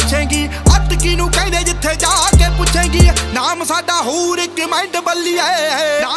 ਪੁੱਛੇਗੀ, ਅਟਕੀ ਨੂੰ ਕਹਿੰਦੇ ਜਿੱਥੇ ਜਾ ਕੇ ਪੁੱਛੇਗੀ। ਨਾਮ ਸਾਡਾ ਹੂਰ, ਇੱਕ ਮਿੰਟ ਬੱਲੀਏ। ਨਾਮ